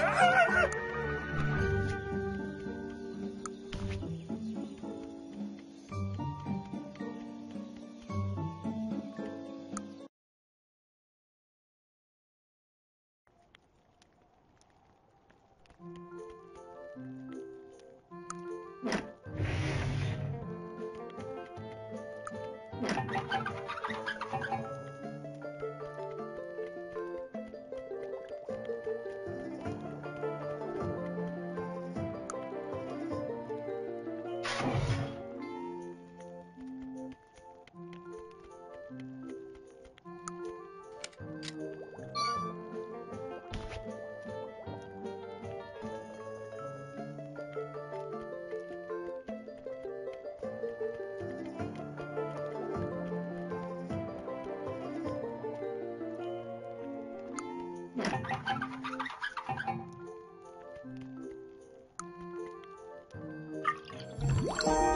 Ah! Bye.